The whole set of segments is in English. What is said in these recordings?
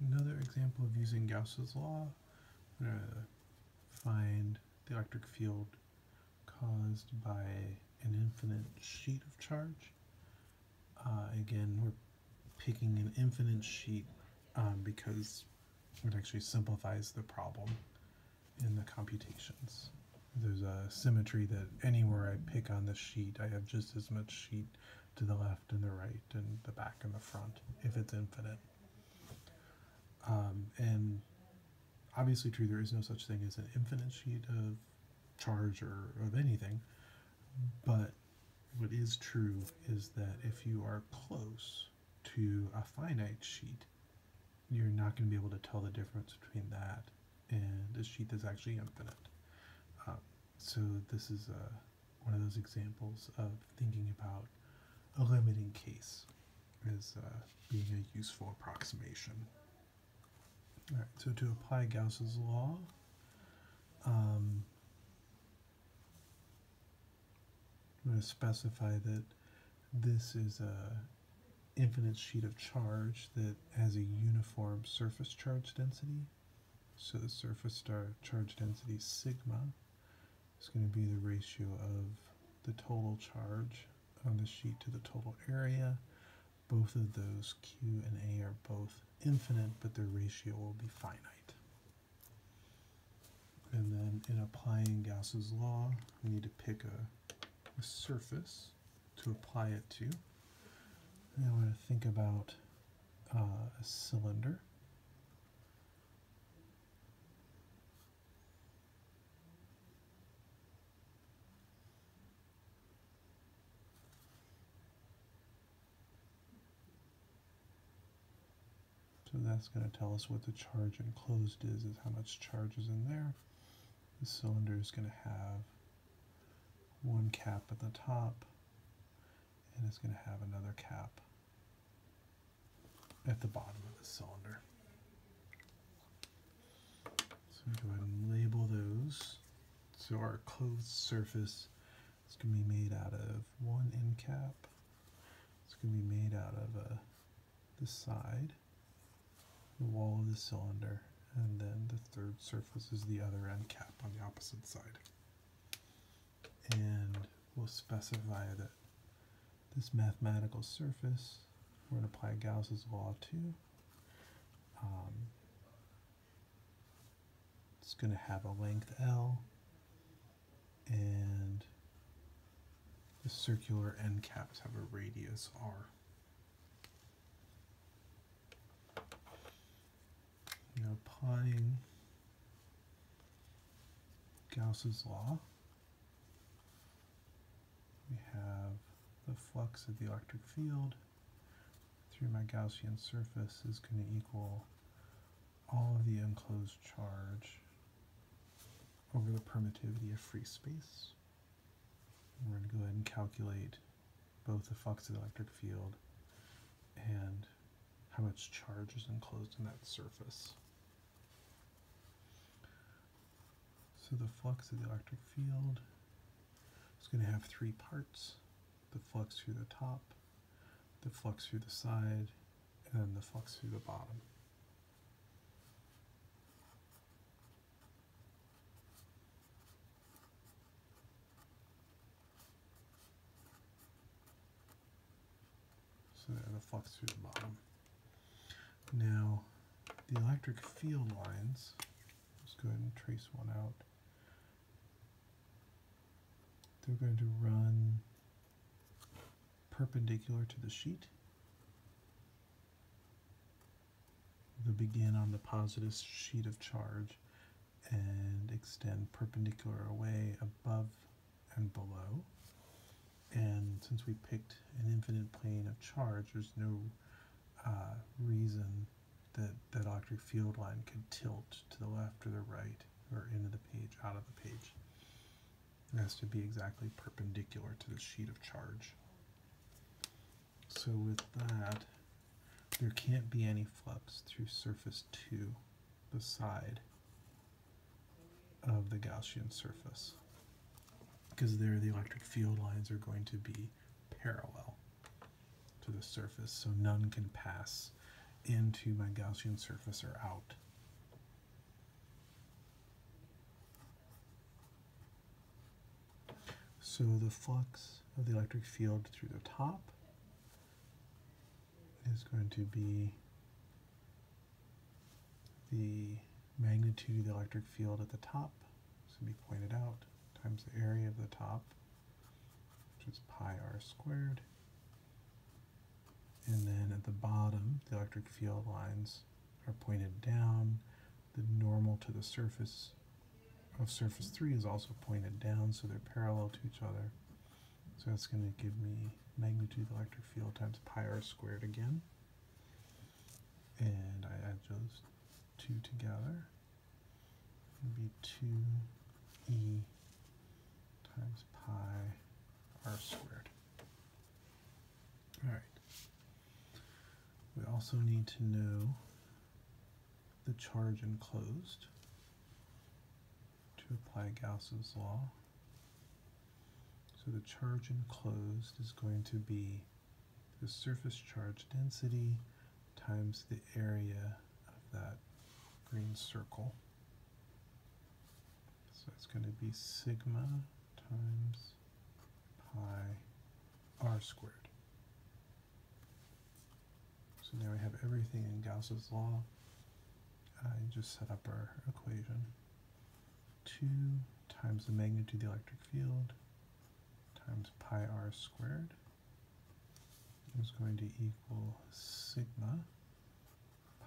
another example of using Gauss's law. I'm going to find the electric field caused by an infinite sheet of charge. Uh, again, we're picking an infinite sheet um, because it actually simplifies the problem in the computations. There's a symmetry that anywhere I pick on the sheet, I have just as much sheet to the left and the right and the back and the front if it's infinite. Um, and obviously true, there is no such thing as an infinite sheet of charge or of anything. But what is true is that if you are close to a finite sheet, you're not going to be able to tell the difference between that and a sheet that's actually infinite. Um, so this is uh, one of those examples of thinking about a limiting case as uh, being a useful approximation. So to apply Gauss's law, um, I'm going to specify that this is a infinite sheet of charge that has a uniform surface charge density. So the surface charge density sigma is going to be the ratio of the total charge on the sheet to the total area. Both of those Q and A are both infinite, but their ratio will be finite. And then in applying Gauss's law, we need to pick a, a surface to apply it to. And I want to think about uh, a cylinder. That's going to tell us what the charge enclosed is, is how much charge is in there. The cylinder is going to have one cap at the top, and it's going to have another cap at the bottom of the cylinder. So go ahead and label those. So our closed surface is going to be made out of one end cap. It's going to be made out of uh, a, the side the wall of the cylinder, and then the third surface is the other end cap on the opposite side. And we'll specify that this mathematical surface, we're going to apply Gauss's law to. Um, it's going to have a length L, and the circular end caps have a radius R. Now applying Gauss's law, we have the flux of the electric field through my Gaussian surface is going to equal all of the enclosed charge over the permittivity of free space. And we're going to go ahead and calculate both the flux of the electric field and how much charge is enclosed in that surface. So the flux of the electric field is going to have three parts. The flux through the top, the flux through the side, and then the flux through the bottom. So the flux through the bottom. Now, the electric field lines, let's go ahead and trace one out. They're going to run perpendicular to the sheet. They'll begin on the positive sheet of charge and extend perpendicular away above and below. And since we picked an infinite plane of charge, there's no uh, reason that that electric field line could tilt to the left or the right or into the page, out of the page. It has to be exactly perpendicular to the sheet of charge. So with that, there can't be any flux through surface 2, the side of the Gaussian surface, because there the electric field lines are going to be parallel to the surface, so none can pass into my Gaussian surface or out. So the flux of the electric field through the top is going to be the magnitude of the electric field at the top, will be pointed out, times the area of the top, which is pi r squared. And then at the bottom, the electric field lines are pointed down. The normal to the surface of surface 3 is also pointed down, so they're parallel to each other. So that's going to give me magnitude electric field times pi r squared again. And I add those two together. It would be 2e times pi r squared. All right. We also need to know the charge enclosed to apply Gauss's law. So the charge enclosed is going to be the surface charge density times the area of that green circle. So it's going to be sigma times pi r squared. So now we have everything in Gauss's law. I just set up our equation. 2 times the magnitude of the electric field times pi r squared is going to equal sigma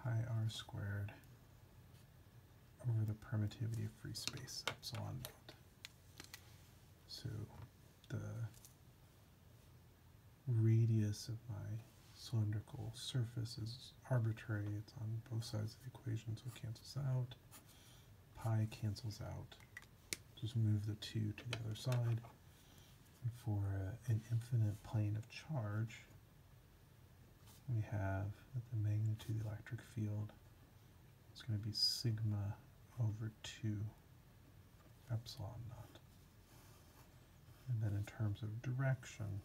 pi r squared over the permittivity of free space, epsilon naught. So the radius of my cylindrical surface is arbitrary. It's on both sides of the equation, so it cancels out. Pi cancels out. Just move the 2 to the other side. And for uh, an infinite plane of charge, we have the magnitude of the electric field is going to be sigma over 2 epsilon naught. And then in terms of direction,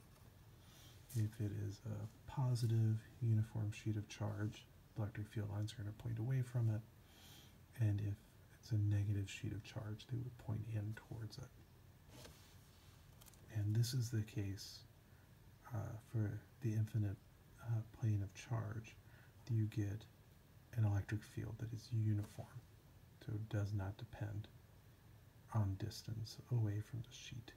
if it is a positive uniform sheet of charge, the electric field lines are going to point away from it. And if it's a negative sheet of charge, they would point in towards it. And this is the case uh, for the infinite uh, plane of charge. You get an electric field that is uniform, so it does not depend on distance away from the sheet.